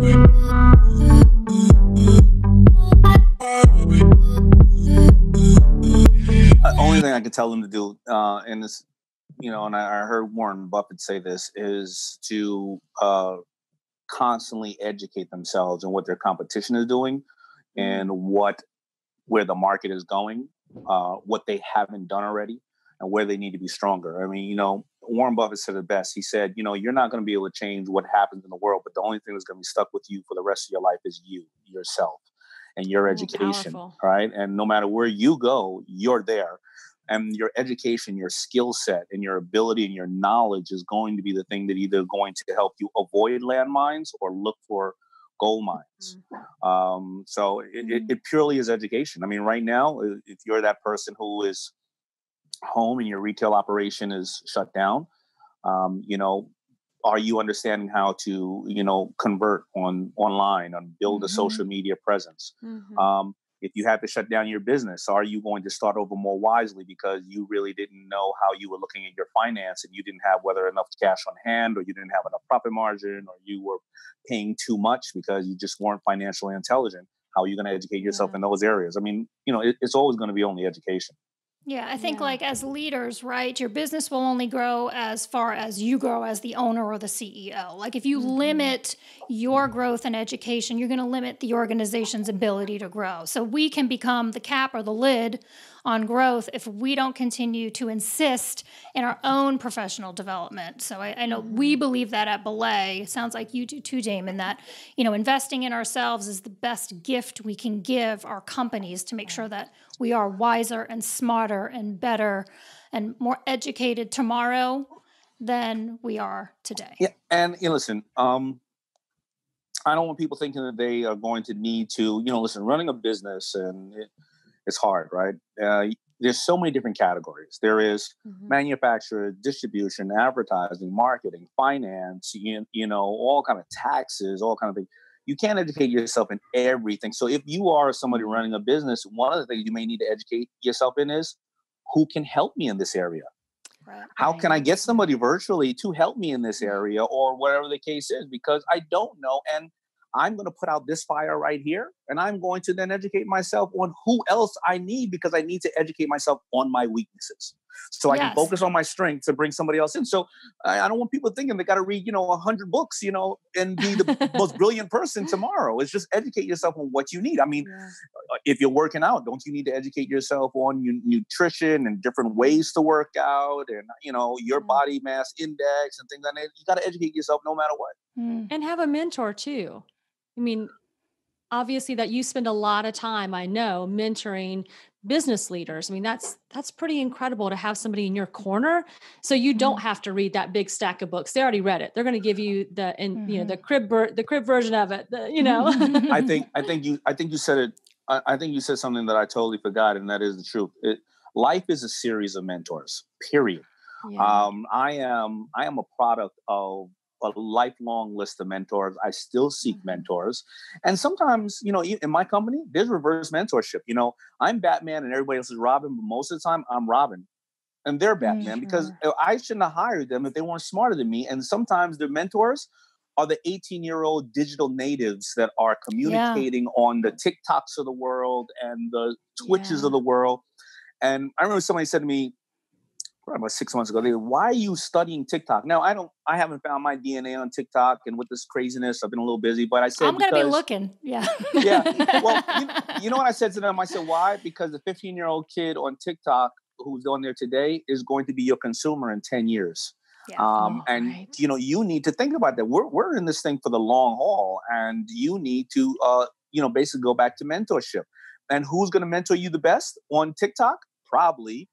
Uh, only thing I can tell them to do, uh, and this, you know, and I, I heard Warren Buffett say this, is to uh, constantly educate themselves on what their competition is doing and what where the market is going, uh, what they haven't done already, and where they need to be stronger. I mean, you know, Warren Buffett said it best. He said, you know, you're not going to be able to change what happens in the world, but the only thing that's going to be stuck with you for the rest of your life is you, yourself, and your Oh, education, powerful. right? And no matter where you go, you're there. And your education, your skill set, and your ability and your knowledge is going to be the thing that either going to help you avoid landmines or look for gold mines. Mm-hmm. Um, so it, it, mm-hmm. it purely is education. I mean, right now, if you're that person who is home and your retail operation is shut down, um, you know, are you understanding how to, you know, convert on online and build a Mhm. social media presence? Mhm. Um, if you have to shut down your business, are you going to start over more wisely because you really didn't know how you were looking at your finance and you didn't have whether enough cash on hand or you didn't have enough profit margin or you were paying too much because you just weren't financially intelligent? How are you going to educate yourself Yeah. in those areas? I mean, you know, it, it's always going to be only education. Yeah, I think Yeah. like as leaders, right, your business will only grow as far as you grow as the owner or the CEO. Like if you mm-hmm. limit your growth and education, you're going to limit the organization's ability to grow. So we can become the cap or the lid on growth if we don't continue to insist in our own professional development. So I, I know we believe that at Belay. It sounds like you do too, Daymond, that you know, investing in ourselves is the best gift we can give our companies to make sure that we are wiser and smarter and better and more educated tomorrow than we are today. Yeah, and you know, listen, um, I don't want people thinking that they are going to need to, you know, listen, running a business and it's hard, right? Uh, there's so many different categories. There is Mhm. manufacturer, distribution, advertising, marketing, finance, you, you know, all kind of taxes, all kind of things. You can't educate yourself in everything. So if you are somebody running a business, one of the things you may need to educate yourself in is who can help me in this area? Right. How can I get somebody virtually to help me in this Mm-hmm. area or whatever the case is? Because I don't know. And I'm going to put out this fire right here. And I'm going to then educate myself on who else I need because I need to educate myself on my weaknesses. So I can focus on my strengths and bring somebody else in. So I, I don't want people thinking they got to read, you know, a 100 books, you know, and be the most brilliant person tomorrow. It's just educate yourself on what you need. I mean, Yeah. uh, if you're working out, don't you need to educate yourself on nu- nutrition and different ways to work out and you know your Mhm. body mass index and things like that? You got to educate yourself no matter what. Mm. and have a mentor too. I mean, obviously that you spend a lot of time, I know, mentoring business leaders. I mean, that's that's pretty incredible to have somebody in your corner. So you don't mm-hmm. have to read that big stack of books. They already read it. They're going to give you the and you know the mm-hmm. crib ver- the crib version of it. The, you know. Mm-hmm. I think I think you I think you said it. I, I think you said something that I totally forgot, and that is the truth. It, life is a series of mentors. Period. Yeah. Um, I am I am a product of a lifelong list of mentors. I still seek Mhm. mentors, and sometimes you know in my company there's reverse mentorship. You know, I'm Batman and everybody else is Robin, but most of the time I'm Robin. And they're Batman because uh, I shouldn't have hired them if they weren't smarter than me. And sometimes their mentors are the 18 year old digital natives that are communicating on the TikToks of the world and the Twitches Yeah. of the world. And I remember somebody said to me, probably about six months ago, they why are you studying TikTok? Now I don't I haven't found my DNA on TikTok and with this craziness, I've been a little busy, but I said I'm going to be looking. Yeah. Yeah. Well, you, you know what I said to them? I said, why? Because the 15 year old kid on TikTok who's on there today is going to be your consumer in 10 years. Yeah. Um, Oh, and right. you know, you need to think about that. We're we're in this thing for the long haul, and you need to uh, you know, basically go back to mentorship. And who's gonna mentor you the best on TikTok? Probably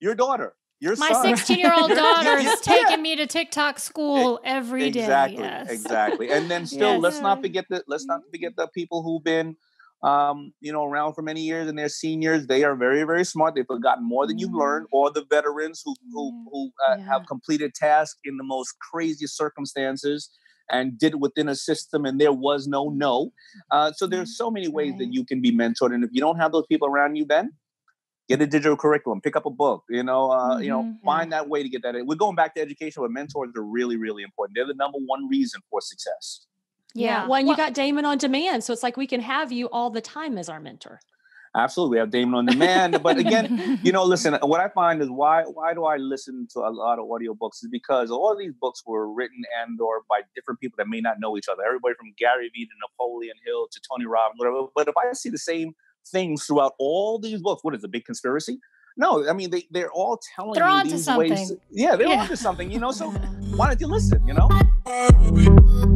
your daughter. Your My 16 year old daughter is taking me to TikTok school every day. exactly Yes. exactly. And then still let's not forget that let's not forget the people who've been um, you know around for many years and they're seniors. They are very very smart. They've forgotten more than you've Mhm. learned. Or the veterans who who, who uh, Yeah. have completed tasks in the most craziest circumstances and did it within a system and there was no no. Uh, so there's so many ways that you can be mentored. And if you don't have those people around you then get a digital curriculum pick up a book you know uh, you know Mhm. find that way to get that in. we're going back to education but mentors are really really important they're the number one reason for success Yeah. Well, and you got Daymond on demand. So it's like we can have you all the time as our mentor. Absolutely. We have Daymond on demand. but again, you know, listen, what I find is why why do I listen to a lot of audiobooks is because all of these books were written and or by different people that may not know each other. Everybody from Gary Vee to Napoleon Hill to Tony Robbins, whatever. But if I see the same things throughout all these books, what is a big conspiracy? No, I mean they they're all telling they're you these something. ways. Yeah, they're yeah. onto something, you know. So why don't you listen, you know?